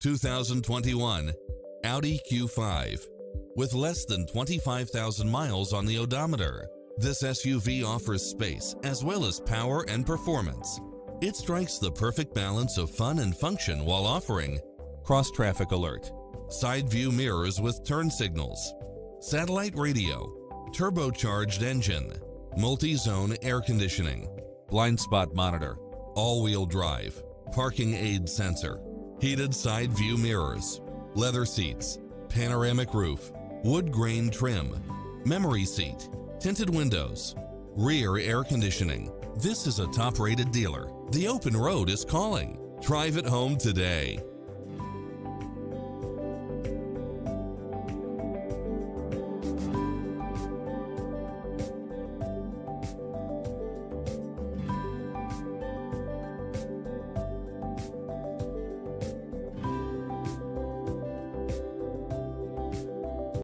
2021 Audi Q5. With less than 25,000 miles on the odometer, this SUV offers space as well as power and performance. It strikes the perfect balance of fun and function while offering cross-traffic alert, side view mirrors with turn signals, satellite radio, turbocharged engine, multi-zone air conditioning, blind spot monitor, all-wheel drive, parking aid sensor, heated side view mirrors, leather seats, panoramic roof, wood grain trim, memory seat, tinted windows, rear air conditioning. This is a top-rated dealer. The open road is calling. Drive it home today.